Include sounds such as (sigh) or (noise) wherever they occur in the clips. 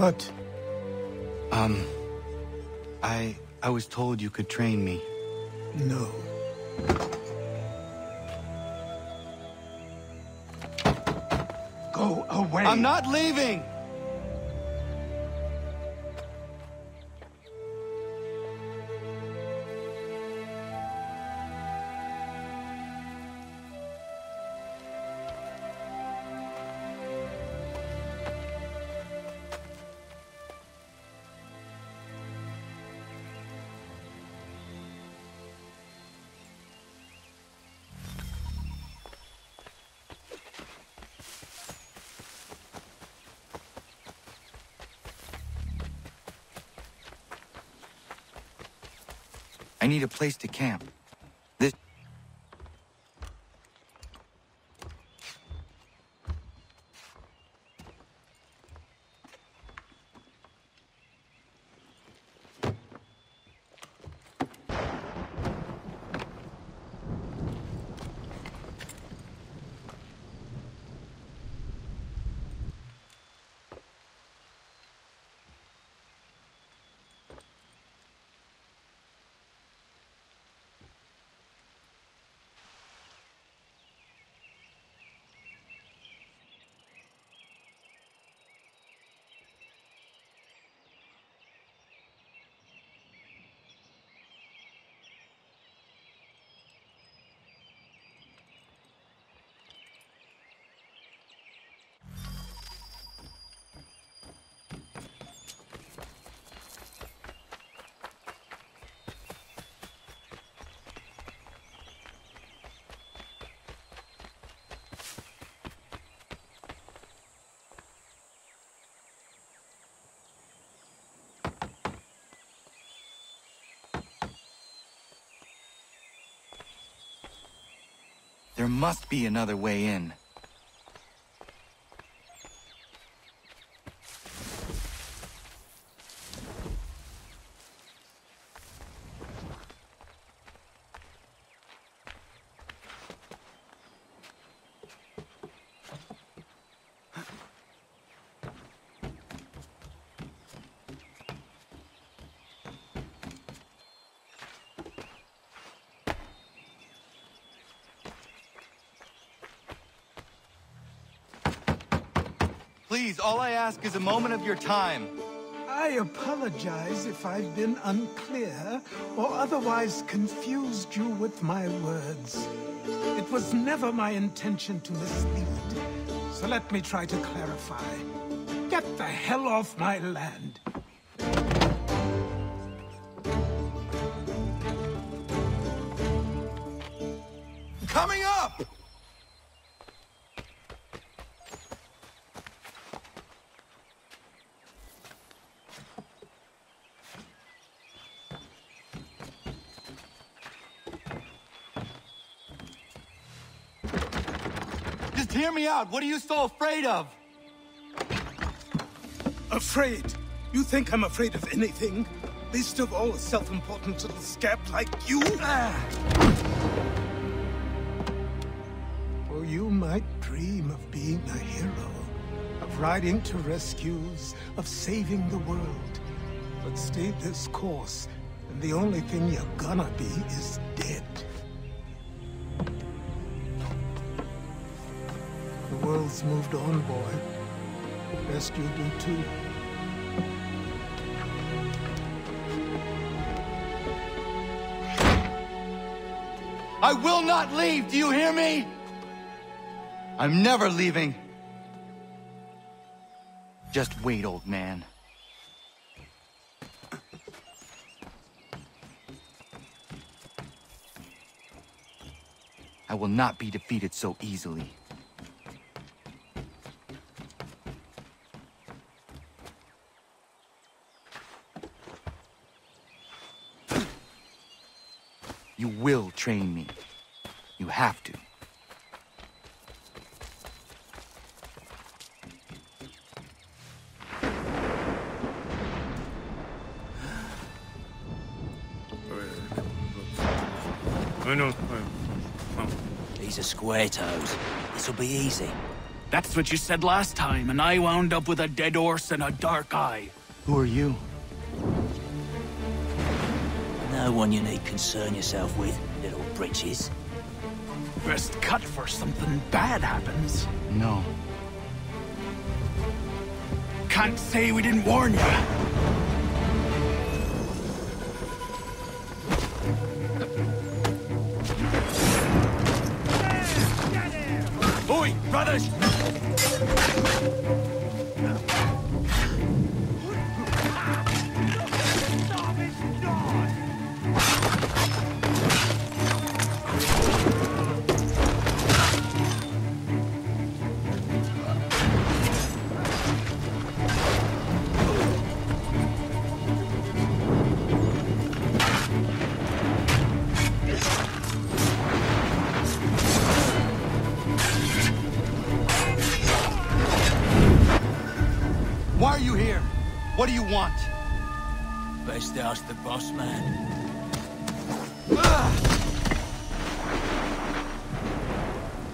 What? Um, I... I was told you could train me. No. Go away! I'm not leaving! I need a place to camp. There must be another way in. Please, all I ask is a moment of your time. I apologize if I've been unclear or otherwise confused you with my words. It was never my intention to mislead, so let me try to clarify. Get the hell off my land. Coming up! Hear me out. What are you so afraid of? Afraid? You think I'm afraid of anything? Least of all a self-important little scab like you? Ah. Or you might dream of being a hero, of riding to rescues, of saving the world. But stay this course, and the only thing you're gonna be is dead. World's moved on, boy. Best you do too. I will not leave. Do you hear me? I'm never leaving. Just wait, old man. I will not be defeated so easily. You will train me. You have to. I know. I, These are square toes. This'll be easy. That's what you said last time, and I wound up with a dead horse and a dark eye. Who are you? No one you need concern yourself with, little britches. Best cut for something bad happens. No. Can't say we didn't warn you. Oi, brothers! Are you here? What do you want? Best ask the boss man. Ah!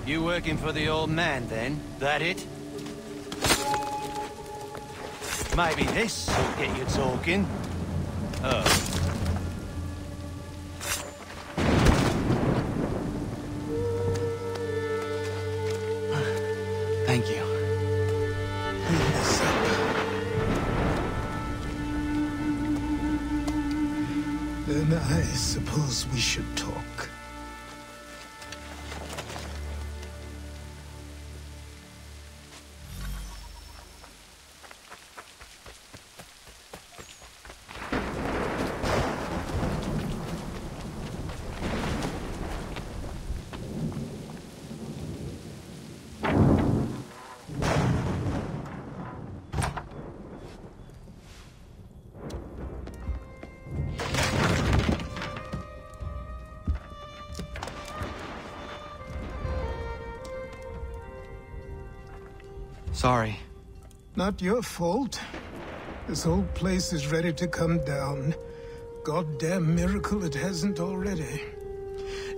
You working for the old man, then? That it? Maybe this will get you talking. Oh. I suppose we should talk. Sorry. Not your fault. This whole place is ready to come down. Goddamn miracle it hasn't already.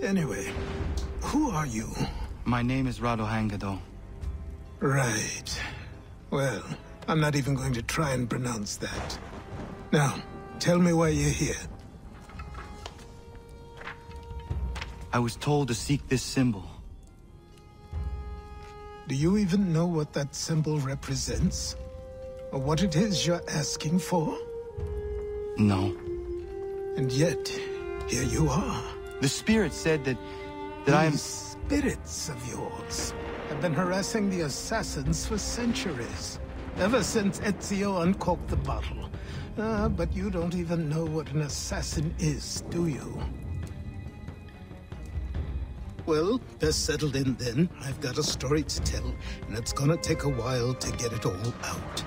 Anyway, who are you? My name is Ratonhnhaké:ton. Right. Well, I'm not even going to try and pronounce that. Now, tell me why you're here. I was told to seek this symbol. Do you even know what that symbol represents? Or what it is you're asking for? No. And yet, here you are. The spirit said that... that I am... These spirits of yours have been harassing the assassins for centuries. Ever since Ezio uncorked the bottle. Ah, but you don't even know what an assassin is, do you? Well, best settled in then. I've got a story to tell, and it's gonna take a while to get it all out.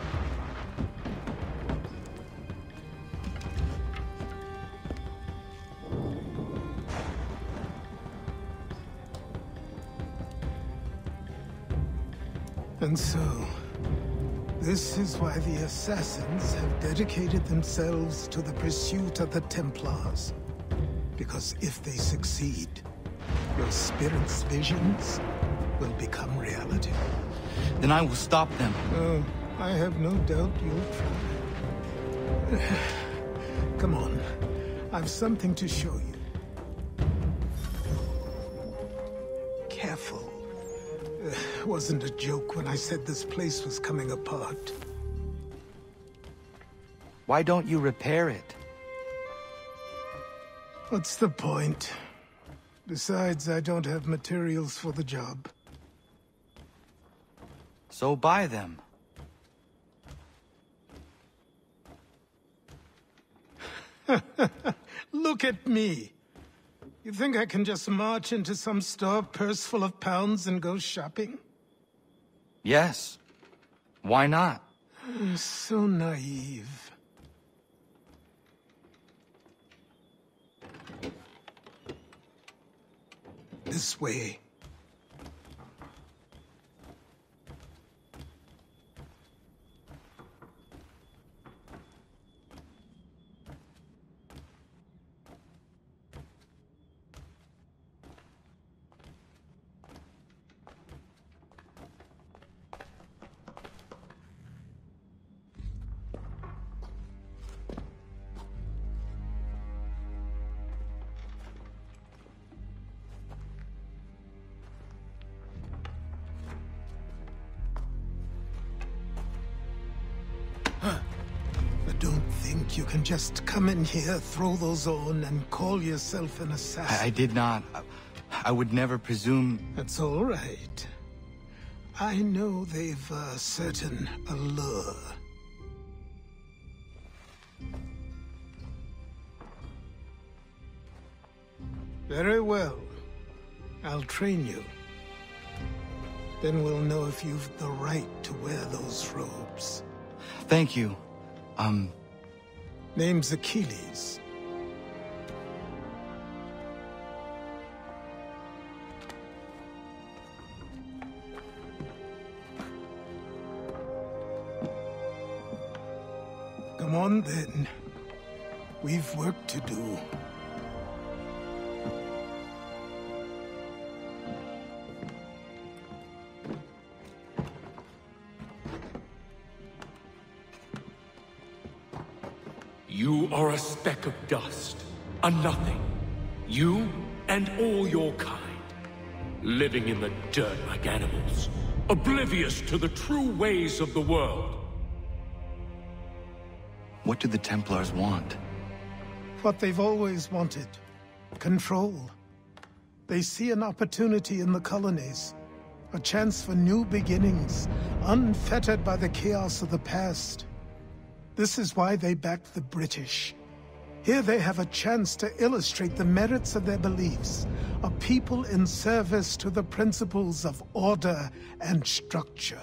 And so, this is why the Assassins have dedicated themselves to the pursuit of the Templars. Because if they succeed, your spirit's visions will become reality. Then I will stop them. Oh, I have no doubt you'll try. (sighs) Come on. I've something to show you. Careful. Uh, (sighs) wasn't a joke when I said this place was coming apart. Why don't you repair it? What's the point? Besides, I don't have materials for the job. So buy them. (laughs) Look at me. You think I can just march into some store purse full of pounds and go shopping? Yes. Why not? I'm So naive. This way. Think you can just come in here, throw those on, and call yourself an assassin. I, I did not. I, I would never presume... That's all right. I know they've a certain allure. Very well. I'll train you. Then we'll know if you've the right to wear those robes. Thank you. Um... Name's Achilles. Come on, then. We've work to do. You are a speck of dust, a nothing. You and all your kind. Living in the dirt like animals, oblivious to the true ways of the world. What do the Templars want? What they've always wanted. Control. They see an opportunity in the colonies. A chance for new beginnings, unfettered by the chaos of the past. This is why they backed the British. Here they have a chance to illustrate the merits of their beliefs, a people in service to the principles of order and structure.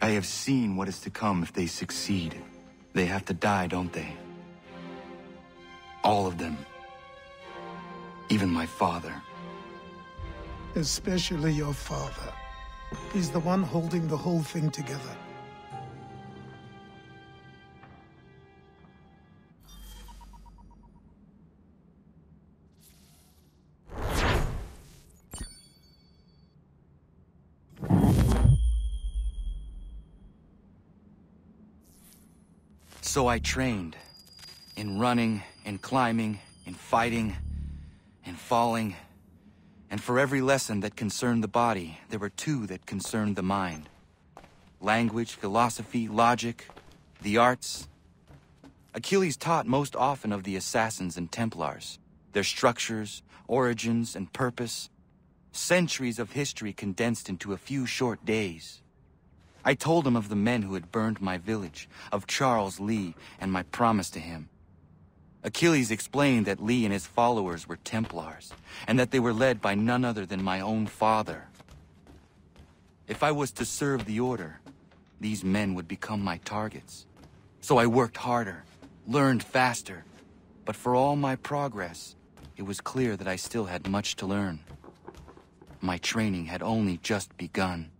I have seen what is to come if they succeed. They have to die, don't they? All of them. Even my father. Especially your father. He's the one holding the whole thing together. So I trained. In running, in climbing, in fighting, in falling. And for every lesson that concerned the body, there were two that concerned the mind. Language, philosophy, logic, the arts. Achilles taught most often of the Assassins and Templars, their structures, origins, and purpose. Centuries of history condensed into a few short days. I told him of the men who had burned my village, of Charles Lee, and my promise to him. Achilles explained that Lee and his followers were Templars, and that they were led by none other than my own father. If I was to serve the Order, these men would become my targets. So I worked harder, learned faster, but for all my progress, it was clear that I still had much to learn. My training had only just begun.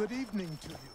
Good evening to you.